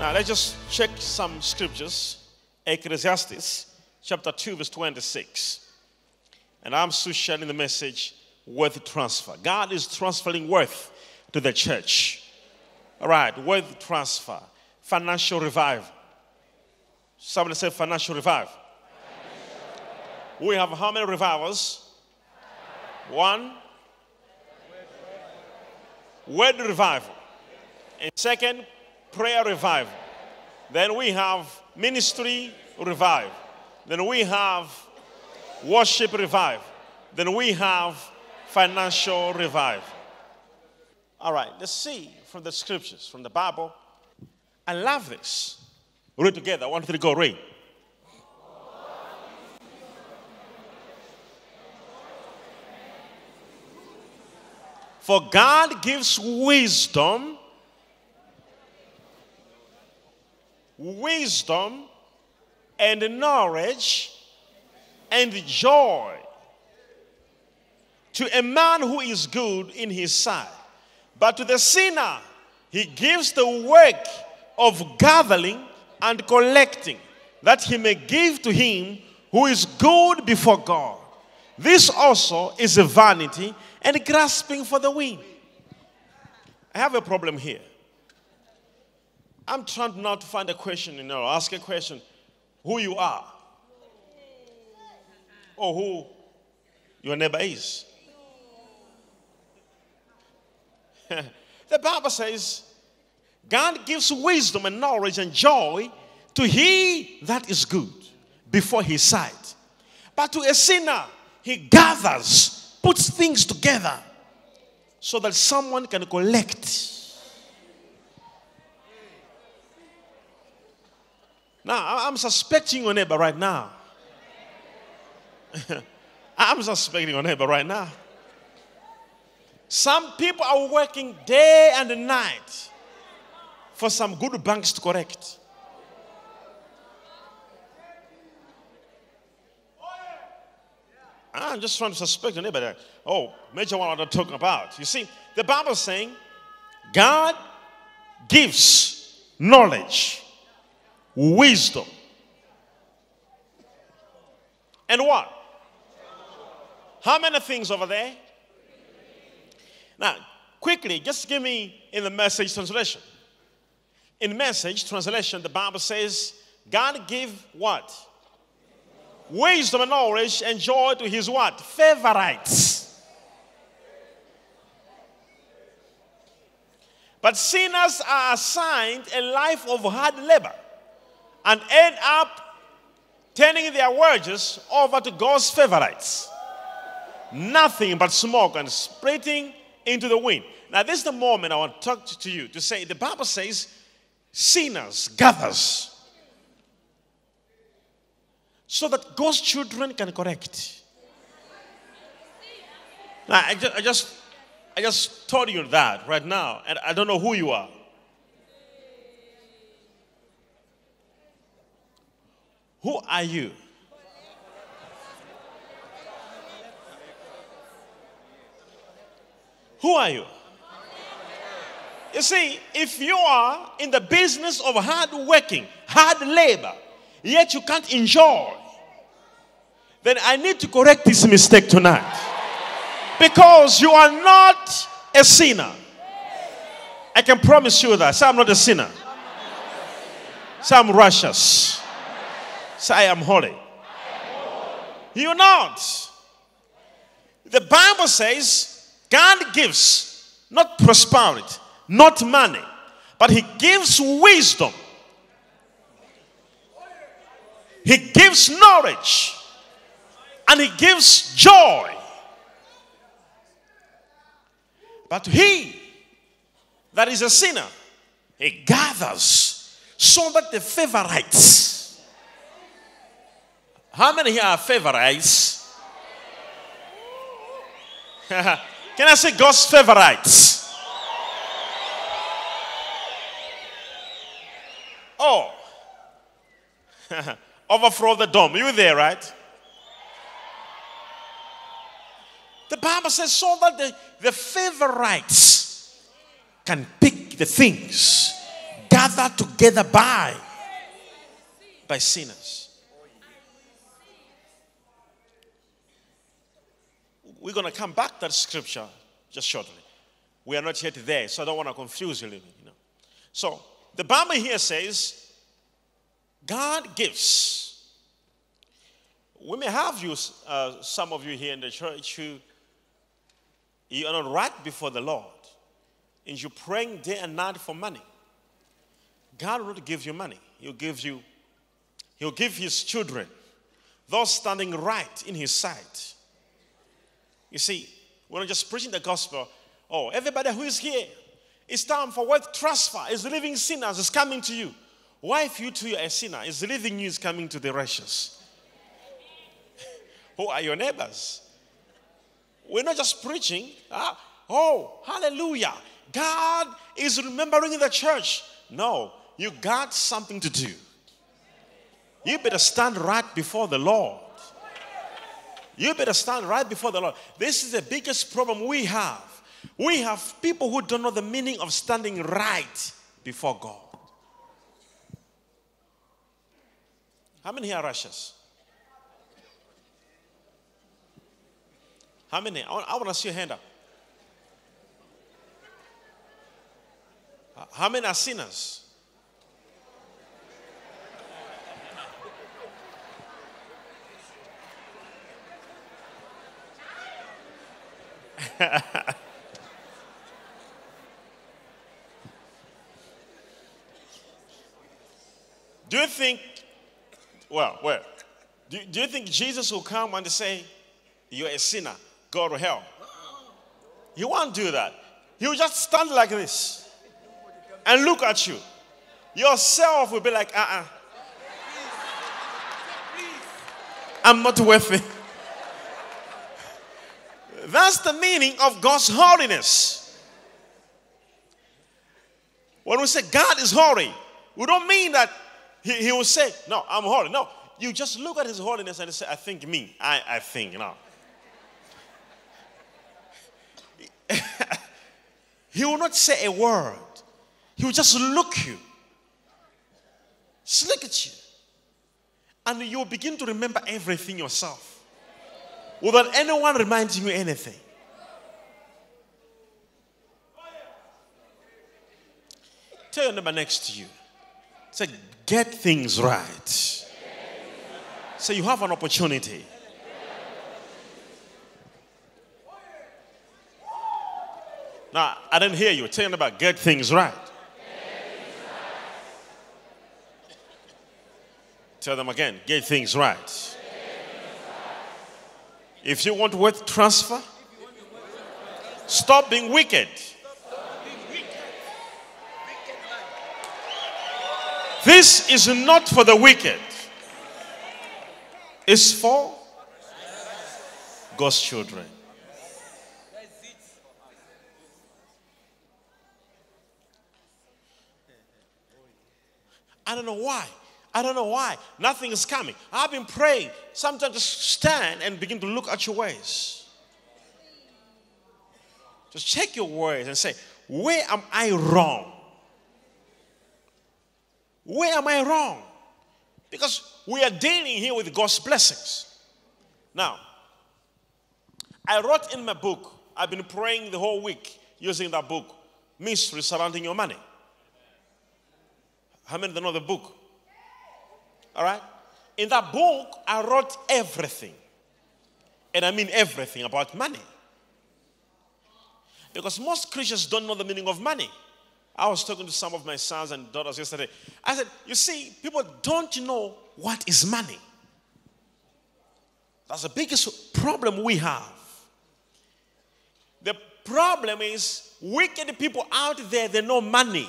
Now let's just check some scriptures. Ecclesiastes chapter 2, verse 26. And I'm still sharing the message wealth transfer. God is transferring worth to the church. All right, wealth transfer, financial revival. Somebody say financial revival. We have how many revivals? One. Word revival. And second, prayer revival. Then we have ministry revival. Then we have worship revival. Then we have financial revival. All right, let's see from the scriptures, from the Bible. I love this. Read together. One, three, go. Read. For God gives wisdom, wisdom and knowledge and joy to a man who is good in his sight. But to the sinner, he gives the work of gathering and collecting, that he may give to him who is good before God. This also is a vanity and grasping for the wind. I have a problem here. I'm trying not to find a question, you know, ask a question who you are or who your neighbor is. the Bible says God gives wisdom and knowledge and joy to he that is good before his sight. But to a sinner, he gathers, puts things together so that someone can collect. Now, I'm suspecting your neighbor right now. I'm suspecting your neighbor right now. Some people are working day and night for some good banks to correct. I'm just trying to suspect your neighbor oh, major one I'm talking about. You see, the Bible saying God gives knowledge, wisdom, and what? How many things over there? Now, quickly, just give me in the message translation. In message translation, the Bible says, God give what? Wisdom and knowledge and joy to his what? Favorites. But sinners are assigned a life of hard labor and end up turning their wages over to God's favorites. Nothing but smoke and splitting into the wind. Now, this is the moment I want to talk to you to say the Bible says sinners gathers so that God's children can correct. Now, I just, I just, I just told you that right now, and I don't know who you are. Who are you? Who are you? You see, if you are in the business of hard working, hard labor, yet you can't enjoy, then I need to correct this mistake tonight. Because you are not a sinner. I can promise you that. Say, I'm not a sinner. Say, I'm righteous. Say, I am holy. You're not. The Bible says God gives not prosperity, not money, but He gives wisdom. He gives knowledge. And He gives joy. But he that is a sinner, he gathers so that the favorites. How many here are favorites? Can I say God's favorites? Oh, overthrow the dome. You there, right? The Bible says so that the, the favorites can pick the things, gathered together by by sinners. We're going to come back to that scripture just shortly. We are not yet there, so I don't want to confuse you. You know. So the Bible here says, God gives. We may have you, uh, some of you here in the church who you are not right before the Lord, and you're praying day and night for money. God will give you money. He'll give you, He'll give His children, those standing right in His sight. You see, we're not just preaching the gospel. Oh, everybody who is here, it's time for what transfer is living sinners is coming to you. Why, if you too are a sinner, is living you is coming to the righteous? who are your neighbors? We're not just preaching. Ah, oh, hallelujah. God is remembering the church. No, you got something to do. You better stand right before the Lord. You better stand right before the Lord. This is the biggest problem we have. We have people who don't know the meaning of standing right before God. How many here are righteous? How many? I want, I want to see your hand up. How many are sinners? do you think, well, well, do, do you think Jesus will come and say, You're a sinner, go to hell? He won't do that. He will just stand like this and look at you. Yourself will be like, uh uh-uh. uh. i am not worthy. That's the meaning of God's holiness. When we say God is holy, we don't mean that he, he will say, No, I'm holy. No, you just look at his holiness and say, I think me. I, I think, you know. he will not say a word. He will just look you, just look at you, and you will begin to remember everything yourself without anyone reminding you anything. Tell your neighbor next to you. Say, get things right. So you have an opportunity. Now, I didn't hear you. Tell your neighbor, get things right. Tell them again, get things right. If you want wealth transfer, stop being wicked. This is not for the wicked. It's for God's children. I don't know why. I don't know why. Nothing is coming. I've been praying. Sometimes just stand and begin to look at your ways. Just check your ways and say, Where am I wrong? Where am I wrong? Because we are dealing here with God's blessings. Now, I wrote in my book, I've been praying the whole week using that book, Mystery Surrounding Your Money. How many know the book? All right? In that book, I wrote everything. And I mean everything about money. Because most Christians don't know the meaning of money. I was talking to some of my sons and daughters yesterday. I said, You see, people don't know what is money. That's the biggest problem we have. The problem is, wicked people out there, they know money,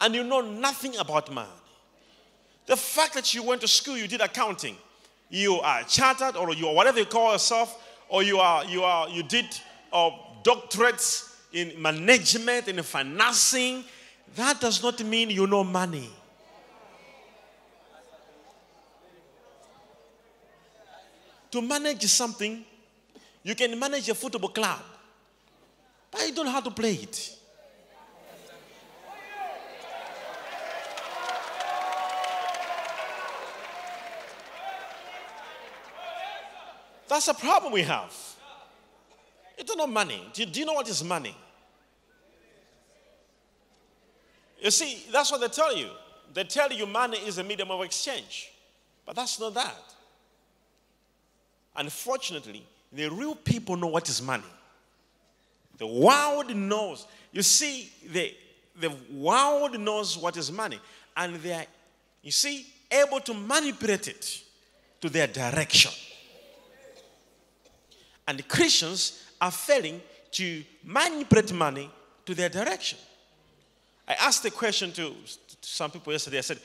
and you know nothing about money. The fact that you went to school, you did accounting, you are chartered, or you are whatever you call yourself, or you are you are you did uh, doctorates in management, in financing, that does not mean you know money. To manage something, you can manage a football club, but you don't know how to play it. That's a problem we have. You don't know money. Do you, do you know what is money? You see, that's what they tell you. They tell you money is a medium of exchange, but that's not that. Unfortunately, the real people know what is money. The world knows. You see, the, the world knows what is money, and they are, you see, able to manipulate it to their direction. And Christians are failing to manipulate money to their direction. I asked a question to, some people yesterday. I said,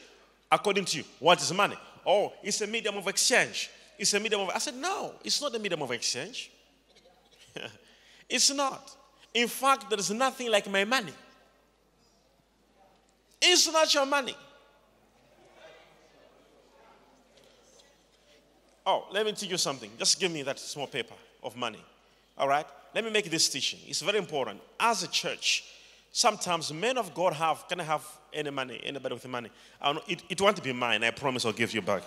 according to you, what is money? Oh, it's a medium of exchange. It's a medium of. I said, no, it's not a medium of exchange. it's not. In fact, there is nothing like my money. It's not your money. Oh, let me teach you something. Just give me that small paper of money. All right? Let me make this teaching. It's very important. As a church, sometimes men of God have can I have any money, anybody with money. It, it won't be mine. I promise I'll give you back.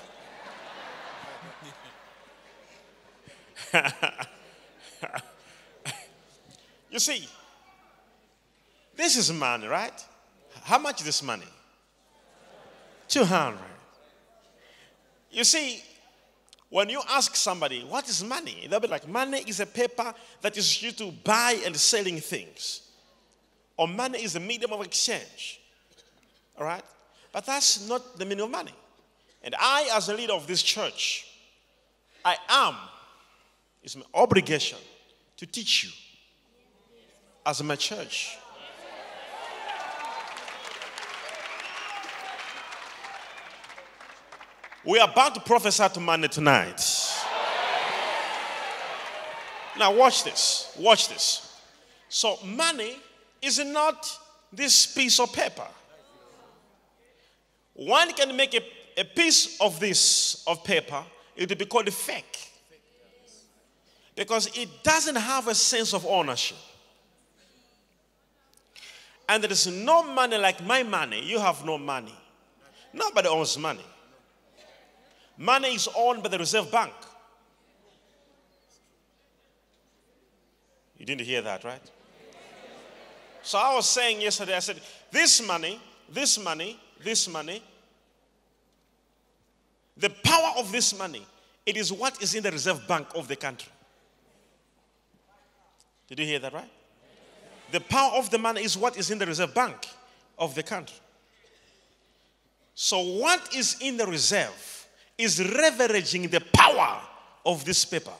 you see, this is money, right? How much is this money? 200. You see, when you ask somebody, what is money? They'll be like, money is a paper that is used to buy and selling things. Or money is a medium of exchange. All right? But that's not the meaning of money. And I, as a leader of this church, I am, it's my obligation to teach you as my church. We are about to prophesy to money tonight. Now, watch this. Watch this. So, money is not this piece of paper. One can make a, a piece of this of paper, it will be called a fake. Because it doesn't have a sense of ownership. And there is no money like my money. You have no money. Nobody owns money. Money is owned by the Reserve Bank. You didn't hear that, right? So I was saying yesterday, I said, this money, this money, this money, the power of this money, it is what is in the Reserve Bank of the country. Did you hear that, right? The power of the money is what is in the Reserve Bank of the country. So, what is in the reserve is leveraging the power of this paper.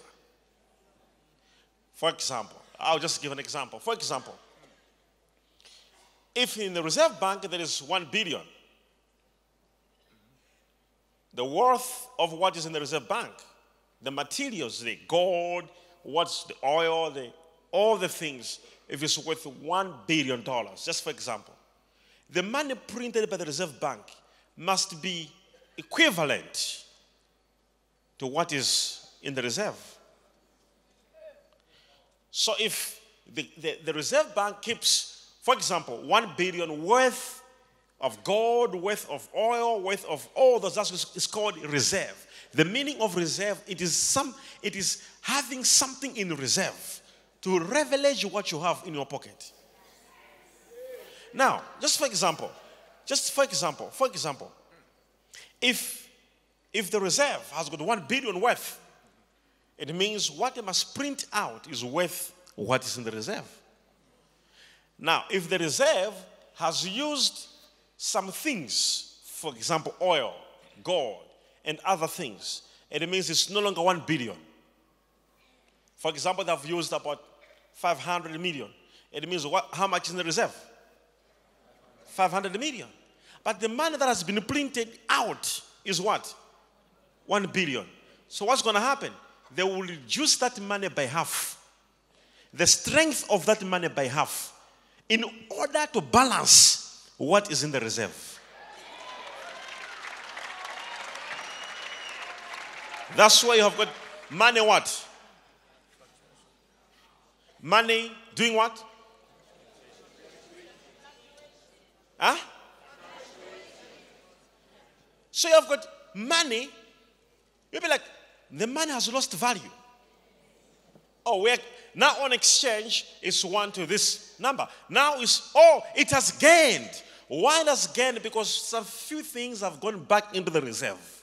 For example, I'll just give an example. For example, if in the Reserve Bank there is one billion, the worth of what is in the Reserve Bank, the materials, the gold, what's the oil, the, all the things, if it's worth one billion dollars, just for example, the money printed by the Reserve Bank must be equivalent to what is in the reserve. So if the, the, the reserve bank keeps, for example, one billion worth of gold, worth of oil, worth of all those, that's is called reserve. The meaning of reserve, it is some, it is having something in reserve to leverage what you have in your pocket. Now, just for example, just for example, for example, if if the reserve has got 1 billion worth, it means what they must print out is worth what is in the reserve. Now, if the reserve has used some things, for example, oil, gold, and other things, it means it's no longer 1 billion. For example, they've used about 500 million. It means what, how much is in the reserve? 500 million. But the money that has been printed out is what? 1 billion. So what's going to happen? They will reduce that money by half. The strength of that money by half in order to balance what is in the reserve. That's why you have got money what? Money doing what? Huh? So you have got money You'll be like, the money has lost value. Oh, we're now on exchange is one to this number. Now is oh, it has gained. Why does gain? Because some few things have gone back into the reserve.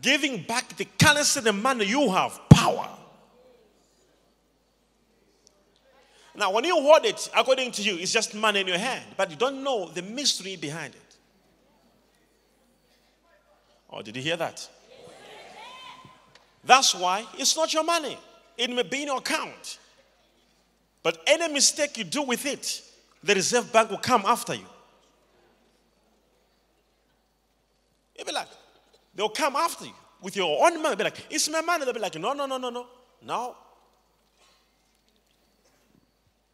Giving back the currency, the money you have, power. Now, when you hold it, according to you, it's just money in your hand, but you don't know the mystery behind it. Oh, did you hear that? That's why it's not your money. It may be in your account. But any mistake you do with it, the Reserve Bank will come after you. You'll be like, they'll come after you with your own money. Be like, it's my money. They'll be like, no, no, no, no, no. No.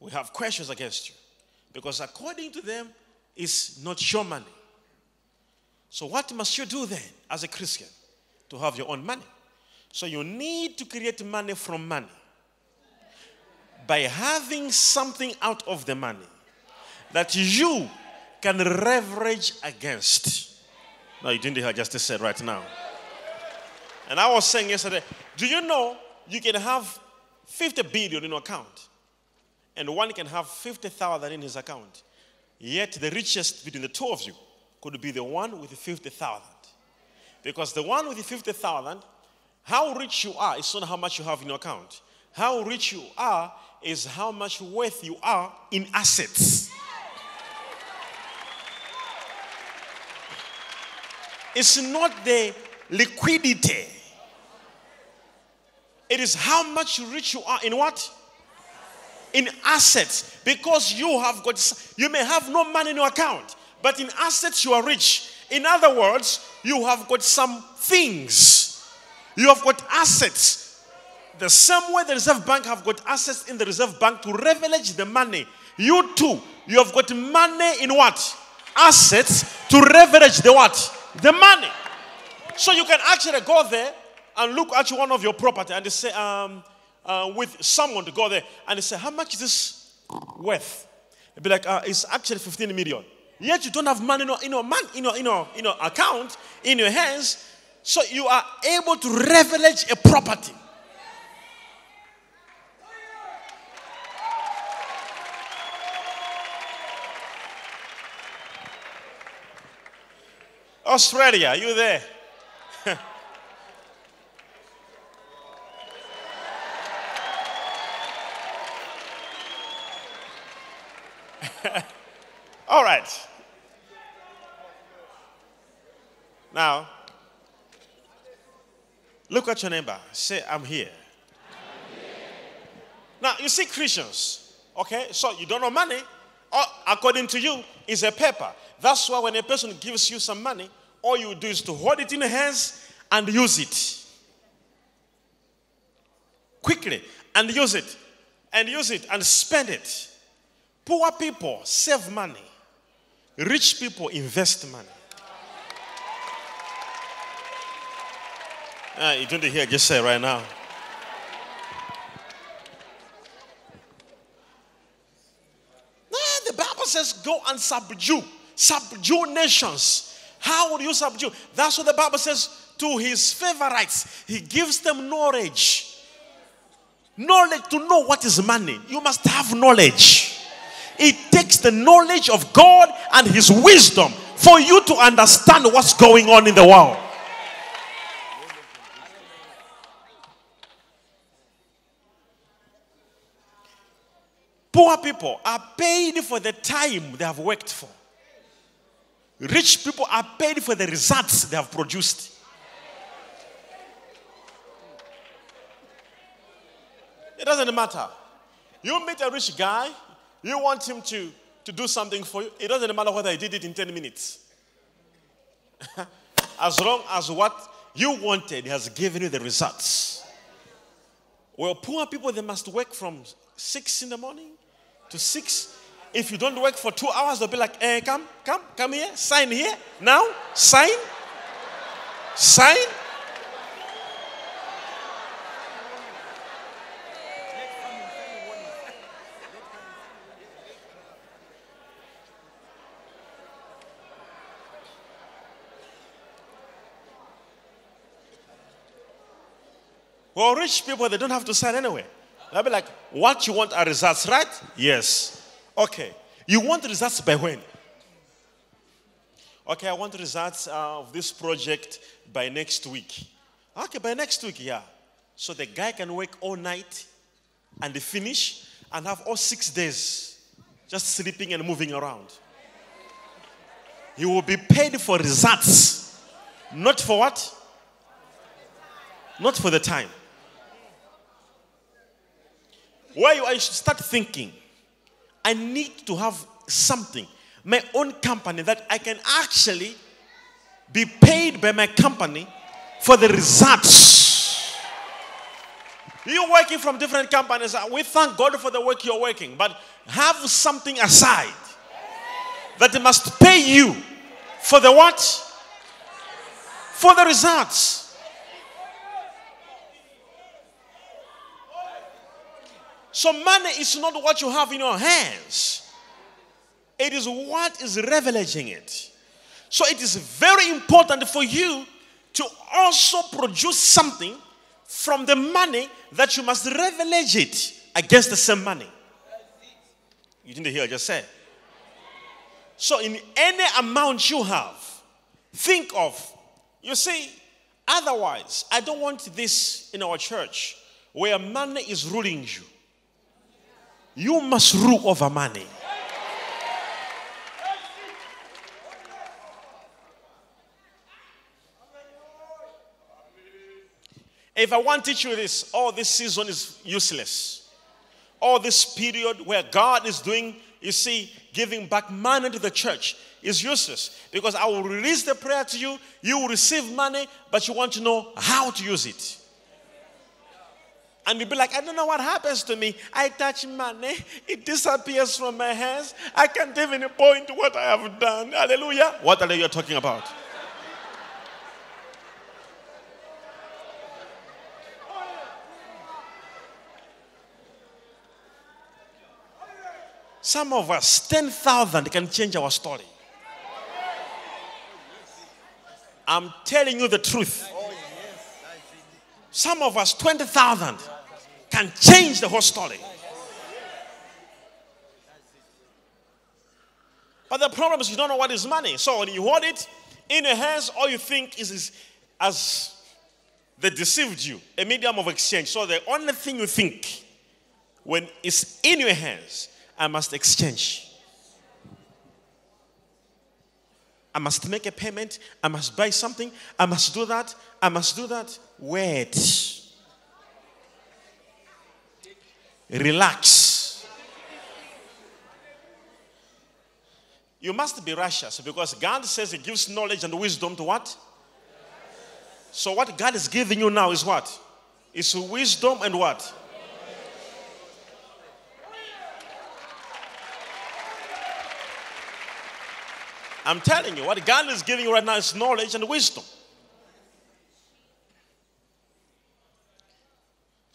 We have questions against you. Because according to them, it's not your money. So, what must you do then as a Christian to have your own money? So, you need to create money from money by having something out of the money that you can leverage against. No, you didn't hear I just said right now. And I was saying yesterday, do you know you can have 50 billion in your account and one can have 50,000 in his account. Yet the richest between the two of you could be the one with the 50,000. Because the one with the 50,000, how rich you are is not how much you have in your account. How rich you are is how much worth you are in assets. It's not the liquidity. It is how much rich you are in what? In assets. Because you have got, you may have no money in your account, but in assets you are rich. In other words, you have got some things. You have got assets. The same way the Reserve Bank have got assets in the Reserve Bank to leverage the money. You too, you have got money in what? Assets to leverage the what? The money. So you can actually go there and look at one of your property and say, um, uh, with someone to go there and say, How much is this worth? They'll be like, uh, It's actually 15 million. Yet you don't have money in your, in your, man, in your, in your, in your account, in your hands. So you are able to leverage a property. Australia, you there? All right. Now, look at your neighbor. Say, I'm here. I'm here. Now, you see Christians, okay? So you don't know money. Or, according to you, is a paper. That's why when a person gives you some money, all you do is to hold it in your hands and use it. Quickly, and use it. And use it and spend it. Poor people save money. Rich people invest money. Uh, you don't hear just say right now. the Bible says, go and subdue. Subdue nations. How would you subdue? That's what the Bible says to his favorites. He gives them knowledge. Knowledge to know what is money. You must have knowledge. It takes the knowledge of God and His wisdom for you to understand what's going on in the world. Poor people are paid for the time they have worked for. Rich people are paid for the results they have produced. It doesn't matter. You meet a rich guy, you want him to, to do something for you, it doesn't matter whether he did it in 10 minutes. as long as what you wanted has given you the results. Well, poor people, they must work from 6 in the morning to 6. If you don't work for two hours, they'll be like, eh, come, come, come here, sign here, now, sign, sign. Well, rich people, they don't have to sign anyway. They'll be like, what you want are results, right? Yes. Okay. You want results by when? Okay, I want results uh, of this project by next week. Okay, by next week, yeah. So the guy can work all night and finish and have all six days just sleeping and moving around. He will be paid for results, not for what? Not for the time. Where you, should start thinking, I need to have something, my own company that I can actually be paid by my company for the results. You're working from different companies. Uh, we thank God for the work you're working, but have something aside that must pay you for the what? For the results. So, money is not what you have in your hands, it is what is reveling it. So, it is very important for you to also produce something from the money that you must leverage it against the same money. You didn't hear I just said. So, in any amount you have, think of, you see, otherwise, I don't want this in our church where money is ruling you. You must rule over money. If I want to teach you this, oh, this season is useless. All this period where God is doing, you see, giving back money to the church is useless because I will release the prayer to you, you will receive money, but you want to know how to use it. And you'll be like, I don't know what happens to me. I touch money, it disappears from my hands. I can't even point to what I have done. Hallelujah. What are you talking about? Some of us, 10,000 can change our story. I'm telling you the truth. Some of us, 20,000 can change the whole story. But the problem is you don't know what is money. So when you hold it in your hands, all you think is, is as they deceived you, a medium of exchange. So the only thing you think when it's in your hands I must exchange. I must make a payment. I must buy something. I must do that. I must do that. Wait. Relax. You must be righteous because God says He gives knowledge and wisdom to what? So, what God is giving you now is what? Is wisdom and what? I'm telling you, what God is giving you right now is knowledge and wisdom.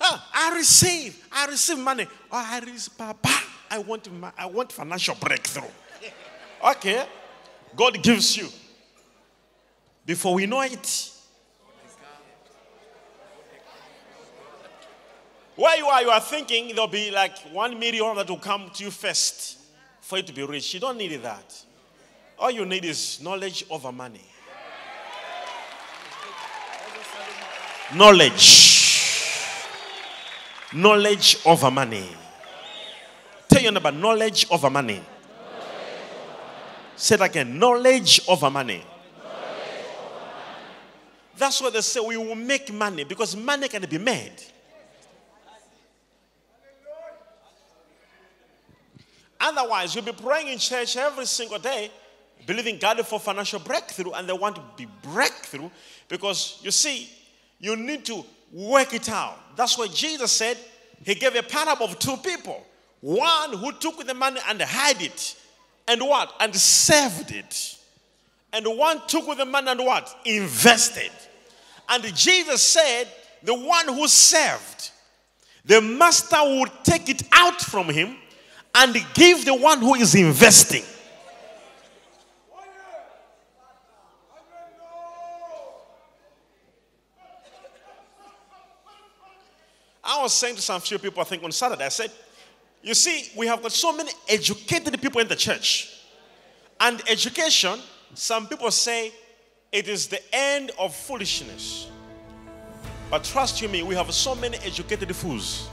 Ah, I receive, I receive money. Oh, I receive, Papa, I want, I want financial breakthrough. Okay, God gives you. Before we know it, where you are, you are thinking there'll be like one million that will come to you first for you to be rich. You don't need that. All you need is knowledge over money. Knowledge. Knowledge over money. Tell your neighbor, knowledge over money. Say it again, knowledge over money. That's what they say. We will make money because money can be made. Otherwise, you'll be praying in church every single day believing God for financial breakthrough and they want to be breakthrough because you see, you need to work it out. That's why Jesus said he gave a parable of two people. One who took the money and hid it, and what? And saved it. And one took with the money and what? Invested. And Jesus said, the one who saved, the master would take it out from him and give the one who is investing. I was saying to some few people, I think on Saturday, I said, You see, we have got so many educated people in the church. And education, some people say it is the end of foolishness. But trust you me, we have so many educated fools.